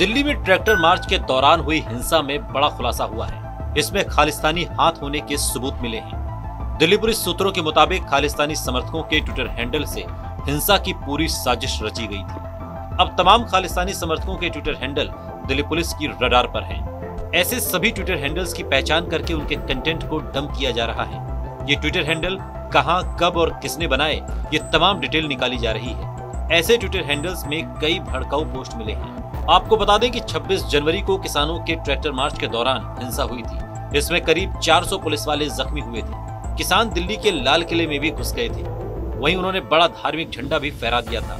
दिल्ली में tractor march के दौरान हुई हिंसा में बड़ा खुलासा हुआ है। इसमें खालिस्तानी हाथ होने के सबूत मिले हैं। दिल्ली पुलिस सूत्रों के मुताबिक खालिस्तानी समर्थकों के ट्विटर हैंडल से हिंसा की पूरी साजिश रची गई थी। अब तमाम खालिस्तानी समर्थकों के ट्विटर हैंडल दिल्ली पुलिस की रडार पर हैं। ऐसे सभी ट्विटर हैंडल्स की पहचान करके उनके कंटेंट को डम किया जा रहा है। ये ट्विटर हैंडल कहाँ, कब और किसने बनाए, ये तमाम डिटेल निकाली जा रही है। ऐसे ट्विटर हैंडल्स में कई भड़काऊ पोस्ट मिले हैं। आपको बता दें कि 26 जनवरी को किसानों के ट्रैक्टर मार्च के दौरान हिंसा हुई थी। इसमें करीब 400 पुलिस वाले जख्मी हुए थे। किसान दिल्ली के लाल किले में भी घुस गए थे। वहीं उन्होंने बड़ा धार्मिक झंडा भी फहरा दिया था।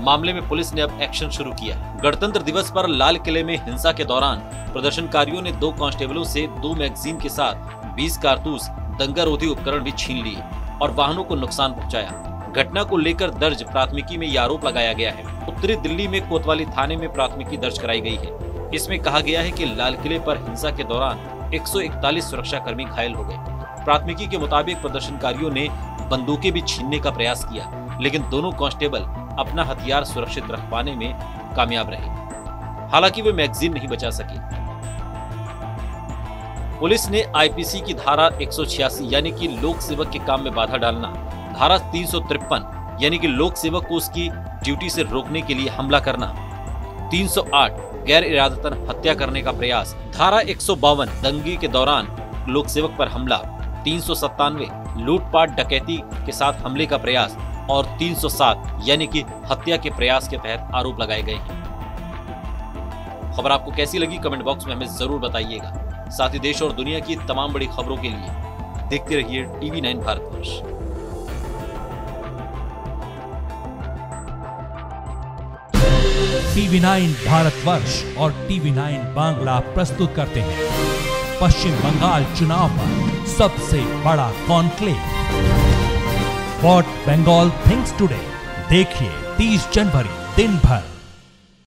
मामले में पुलिस ने अब एक्शन शुरू किया। गणतंत्र दिवस पर लाल किले में हिंसा के दौरान प्रदर्शनकारियों ने दो कांस्टेबलों से दो मैगजीन के साथ 20 कारतूस दंगारोधी उपकरण भी छीन लिए और वाहनों को नुकसान पहुँचाया। घटना को लेकर दर्ज प्राथमिकी में यह आरोप लगाया गया है। उत्तरी दिल्ली में कोतवाली थाने में प्राथमिकी दर्ज कराई गई है। इसमें कहा गया है कि लाल किले पर हिंसा के दौरान 141 सुरक्षा कर्मी घायल हो गए। प्राथमिकी के मुताबिक प्रदर्शनकारियों ने बंदूकें भी छीनने का प्रयास किया, लेकिन दोनों कांस्टेबल अपना हथियार सुरक्षित रख पाने में कामयाब रहे। हालाँकि वे मैगजीन नहीं बचा सके। पुलिस ने आईपीसी की धारा एक सौ छियासी यानी कि लोक सेवक के काम में बाधा डालना धारा तीन सौ तिरपन, यानी कि लोक सेवक को उसकी ड्यूटी से रोकने के लिए हमला करना। 308 गैर इरादतन हत्या करने का प्रयास। धारा एक दंगे के दौरान लोक सेवक पर हमला। तीन लूटपाट डकैती के साथ हमले का प्रयास। और 307 यानी कि हत्या के प्रयास के तहत आरोप लगाए गए हैं। खबर आपको कैसी लगी कमेंट बॉक्स में हमें ज़रूर बताइएगा। साथ ही देश और दुनिया की तमाम बड़ी खबरों के लिए देखते रहिए TV nine Bharatvarsh. TV nine Bharatvarsh और टीवी नाइन बांग्ला प्रस्तुत करते हैं। पश्चिम बंगाल चुनाव पर सबसे बड़ा conclave. What Bengal thinks today देखिए 30 जनवरी दिन भर।